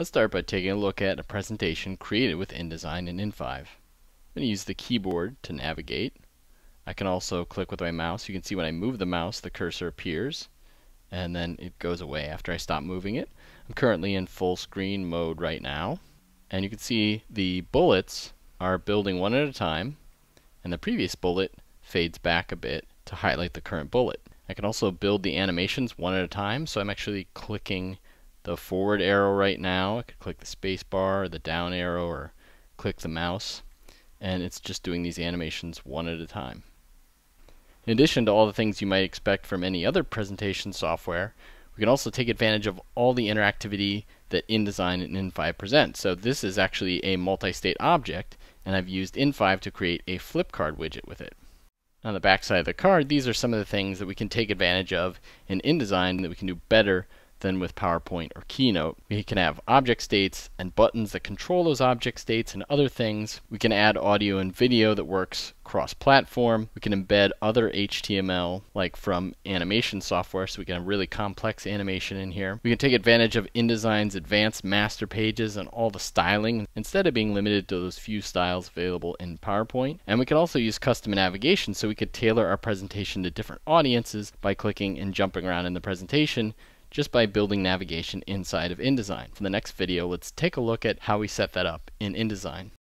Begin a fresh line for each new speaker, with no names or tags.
Let's start by taking a look at a presentation created with InDesign and In5. I'm going to use the keyboard to navigate. I can also click with my mouse. You can see when I move the mouse the cursor appears and then it goes away after I stop moving it. I'm currently in full screen mode right now and you can see the bullets are building one at a time and the previous bullet fades back a bit to highlight the current bullet. I can also build the animations one at a time so I'm actually clicking the forward arrow right now. I could click the space bar the down arrow or click the mouse and it's just doing these animations one at a time. In addition to all the things you might expect from any other presentation software, we can also take advantage of all the interactivity that InDesign and In5 present. So this is actually a multi-state object and I've used In5 to create a flip card widget with it. On the back side of the card, these are some of the things that we can take advantage of in InDesign that we can do better than with PowerPoint or Keynote. We can have object states and buttons that control those object states and other things. We can add audio and video that works cross-platform. We can embed other HTML like from animation software so we can have really complex animation in here. We can take advantage of InDesign's advanced master pages and all the styling instead of being limited to those few styles available in PowerPoint. And we can also use custom navigation so we could tailor our presentation to different audiences by clicking and jumping around in the presentation just by building navigation inside of InDesign. For the next video, let's take a look at how we set that up in InDesign.